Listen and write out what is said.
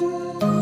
了。